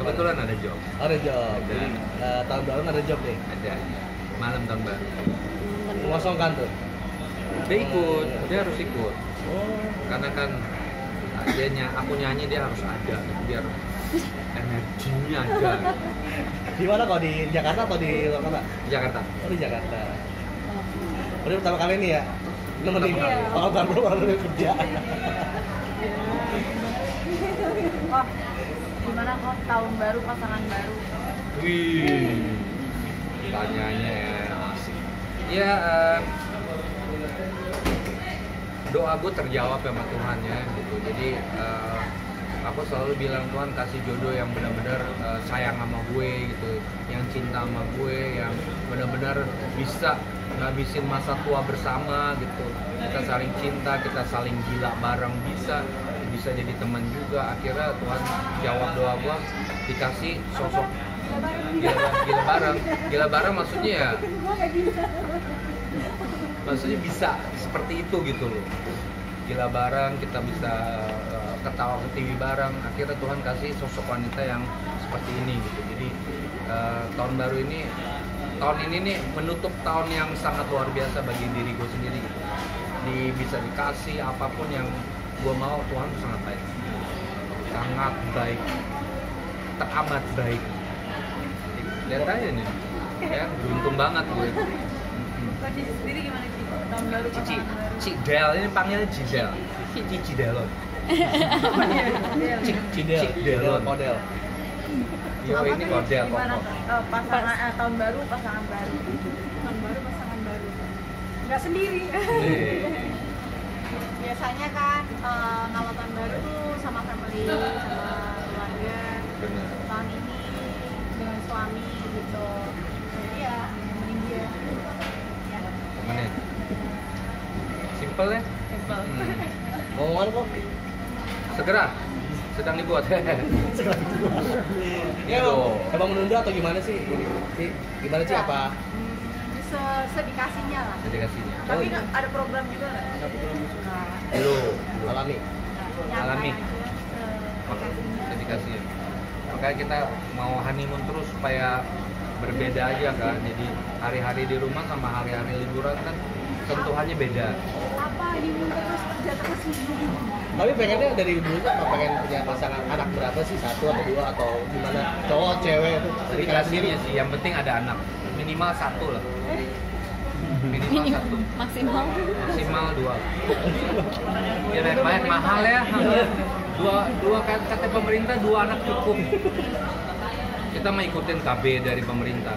kebetulan ada job. Oh, ada job. Ada. Jadi eh, tahun baru ada job nih. ada. Malam tahun baru. Mengosongkan tuh. dia ikut. Dia harus ikut. Oh. karena kan dia ny- aku nyanyi dia harus ada. Biar energinya ada. Di mana kok? Di Jakarta atau di luar kota? Jakarta. Oh, di Jakarta. Berarti pertama kali ini ya? Nemenin kalau baru baru kerja. Gimana kok tahun baru pasangan baru? wih. Tanyanya asik. Ya doa gue terjawab sama Tuhan ya gitu. Jadi eh, aku selalu bilang Tuhan kasih jodoh yang benar-benar eh, sayang sama gue gitu. Yang cinta sama gue yang benar-benar bisa ngabisin masa tua bersama gitu. Kita saling cinta kita saling gila bareng bisa bisa jadi teman juga. Akhirnya Tuhan jawab doa gue dikasih sosok gila, gila bareng. Gila bareng maksudnya ya? Maksudnya bisa seperti itu gitu loh. Gila bareng kita bisa uh, ketawa ke TV bareng akhirnya Tuhan kasih sosok wanita yang seperti ini gitu jadi uh, tahun baru ini tahun ini nih menutup tahun yang sangat luar biasa bagi diri gue sendiri gitu di bisa dikasih apa pun yang gue mau Tuhan tuh sangat baik sangat baik teramat baik lihat aja nih ya beruntung banget gue Cici sendiri gimana sih? Tahun baru Cici? Cidel ini panggilnya Cidel. Cici Cidelon. Cik Cidel, Cidelon. model. Yo ini kodel kok. eh, pasangan eh, tahun baru pasangan baru? tahun baru pasangan baru nggak sendiri biasanya kan eh, kalau tahun baru tuh sama family sama keluarga tahun ini dengan suami gitu jadi ya nemenin dia ya Temenin. Simple ya. Simple. Hmm. Ngomongan kok. Segera. Sedang dibuat. Ya, Gitu. emang, emang menunda atau gimana sih? Ini, gimana sih apa? Se sedikasinya lah Jadi kasihnya. Tapi iya. ada program juga nggak? Dulu. Alami. nyantai Alami. aja eh, dikasihnya. Jadi kasih. Makanya kita mau honeymoon terus supaya berbeda aja kan. Jadi hari-hari di rumah sama hari-hari liburan kan sentuhannya beda. apa ini terus kerja terus Tapi pengennya dari dulu apa pengen punya pasangan anak berapa sih? Satu atau dua atau gimana? Cowok, cewek itu? Dari sendiri sih, yang penting ada anak. Minimal satu lah. Minimal satu. maksimal Maksimal dua. Ya banyak banyak mahal ya. Dua dua kata, pemerintah dua anak cukup. Kita mau ikutin KB dari pemerintah.